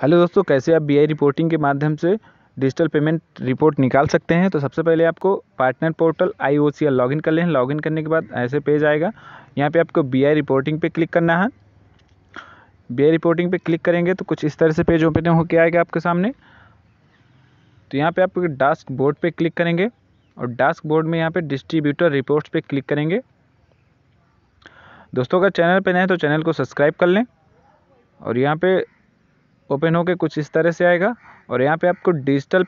Hello दोस्तों, कैसे आप बीआई रिपोर्टिंग के माध्यम से डिजिटल पेमेंट रिपोर्ट निकाल सकते हैं? तो सबसे पहले आपको partner portal I O C login कर लें। लॉगिन करने के बाद ऐसे पेज आएगा। यहाँ पे आपको बीआई रिपोर्टिंग पे क्लिक करना है। बीआई रिपोर्टिंग पे क्लिक करेंगे तो कुछ इस तरह से पेज ओपन होकर आएगा आपके सामने। तो यहाँ पर आप डास्क बोर्ड पर क्लिक करेंगे और डास्क बोर्ड में यहाँ पर डिस्ट्रीब्यूटर रिपोर्ट्स पर क्लिक करेंगे। दोस्तों, अगर चैनल पे नए तो चैनल को सब्सक्राइब कर लें और यहाँ पे ओपन होके कुछ इस तरह से आएगा। और यहाँ पे आपको डिजिटल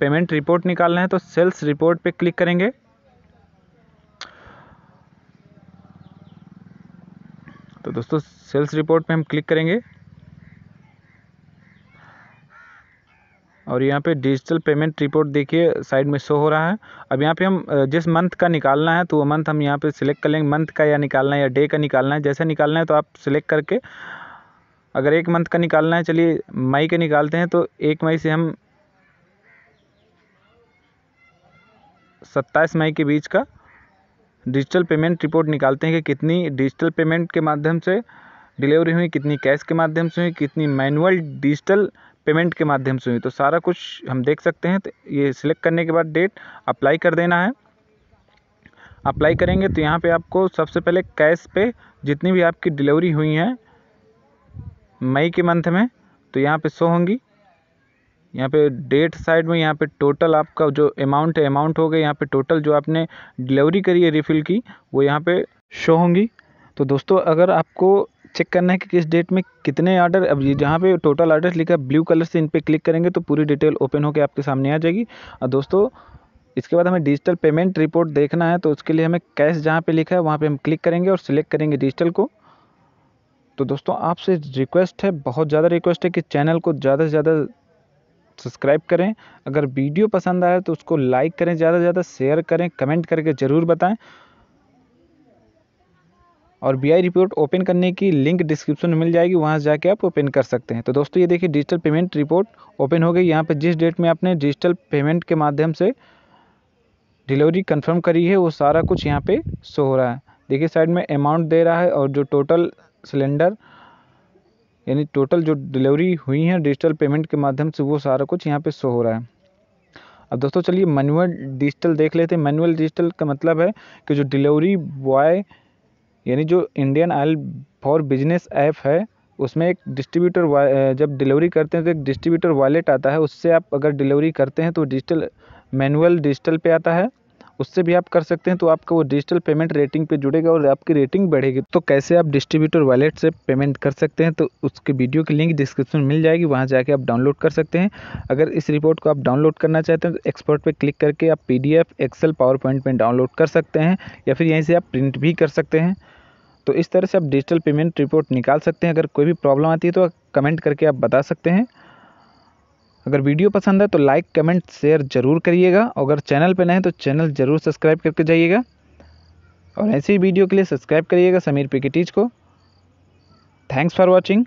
पेमेंट रिपोर्ट निकालना है तो सेल्स रिपोर्ट पे क्लिक करेंगे। तो दोस्तों, सेल्स रिपोर्ट पे हम क्लिक करेंगे। और यहाँ पे डिजिटल पेमेंट रिपोर्ट देखिए, साइड में शो हो रहा है। अब यहाँ पे हम जिस मंथ का निकालना है तो वो मंथ हम यहाँ पे सिलेक्ट कर लेंगे। मंथ का या निकालना है या डे का निकालना है। जैसे निकालना है तो आप सिलेक्ट करके अगर एक मंथ का निकालना है, चलिए मई का निकालते हैं तो एक मई से हम सत्ताईस मई के बीच का डिजिटल पेमेंट रिपोर्ट निकालते हैं कि कितनी डिजिटल पेमेंट के माध्यम से डिलीवरी हुई, कितनी कैश के माध्यम से हुई, कितनी मैनुअल डिजिटल पेमेंट के माध्यम से हुई। तो सारा कुछ हम देख सकते हैं तो ये सिलेक्ट करने के बाद डेट अप्लाई कर देना है। अप्लाई करेंगे तो यहाँ पे आपको सबसे पहले कैश पे जितनी भी आपकी डिलीवरी हुई हैं मई के मंथ में तो यहाँ पे शो होंगी। यहाँ पे डेट साइड में यहाँ पे टोटल आपका जो अमाउंट है अमाउंट हो गया, यहाँ पे टोटल जो आपने डिलीवरी करी है रिफ़िल की, वो यहाँ पे शो होंगी। तो दोस्तों, अगर आपको चेक करना है कि किस डेट में कितने ऑर्डर अब ये जहाँ पे टोटल ऑर्डर लिखा है ब्लू कलर से इन पर क्लिक करेंगे तो पूरी डिटेल ओपन होकर आपके सामने आ जाएगी। और दोस्तों, इसके बाद हमें डिजिटल पेमेंट रिपोर्ट देखना है तो उसके लिए हमें कैश जहाँ पे लिखा है, वहाँ पे हम क्लिक करेंगे और सिलेक्ट करेंगे डिजिटल को। तो दोस्तों, आपसे रिक्वेस्ट है, बहुत ज़्यादा रिक्वेस्ट है कि चैनल को ज़्यादा से ज़्यादा सब्सक्राइब करें। अगर वीडियो पसंद आया तो उसको लाइक करें, ज़्यादा से ज़्यादा शेयर करें कमेंट करके ज़रूर बताएँ। और बीआई रिपोर्ट ओपन करने की लिंक डिस्क्रिप्शन में मिल जाएगी, वहाँ जाके आप ओपन कर सकते हैं। तो दोस्तों, ये देखिए डिजिटल पेमेंट रिपोर्ट ओपन हो गई। यहाँ पर जिस डेट में आपने डिजिटल पेमेंट के माध्यम से डिलीवरी कंफर्म करी है, वो सारा कुछ यहाँ पे शो हो रहा है। देखिए साइड में अमाउंट दे रहा है और जो टोटल सिलेंडर, यानी टोटल जो डिलीवरी हुई है डिजिटल पेमेंट के माध्यम से, वो सारा कुछ यहाँ पे शो हो रहा है। अब दोस्तों चलिए मैनुअल डिजिटल देख लेते हैं। मैनुअल डिजिटल का मतलब है कि जो डिलीवरी बॉय, यानी जो Indian oil for business app है, उसमें एक डिस्ट्रीब्यूटर जब डिलीवरी करते हैं तो एक डिस्ट्रीब्यूटर वॉलेट आता है। उससे आप अगर डिलीवरी करते हैं तो डिजिटल, मैनुअल डिजिटल पे आता है। उससे भी आप कर सकते हैं तो आपका वो डिजिटल पेमेंट रेटिंग पे जुड़ेगा और आपकी रेटिंग बढ़ेगी। तो कैसे आप डिस्ट्रीब्यूटर वॉलेट से पेमेंट कर सकते हैं तो उसके वीडियो की लिंक डिस्क्रिप्शन में मिल जाएगी, वहाँ जाके आप डाउनलोड कर सकते हैं। अगर इस रिपोर्ट को आप डाउनलोड करना चाहते हैं तो एक्सपोर्ट पर क्लिक करके आप पी एक्सेल पावर पॉइंट में डाउनलोड कर सकते हैं, या फिर यहीं से आप प्रिंट भी कर सकते हैं। तो इस तरह से आप डिजिटल पेमेंट रिपोर्ट निकाल सकते हैं। अगर कोई भी प्रॉब्लम आती है तो कमेंट करके आप बता सकते हैं। अगर वीडियो पसंद है तो लाइक, कमेंट, शेयर ज़रूर करिएगा। अगर चैनल पर नए तो चैनल ज़रूर सब्सक्राइब करके जाइएगा। और ऐसे ही वीडियो के लिए सब्सक्राइब करिएगा समीर पिकेटीज को। Thanks for watching.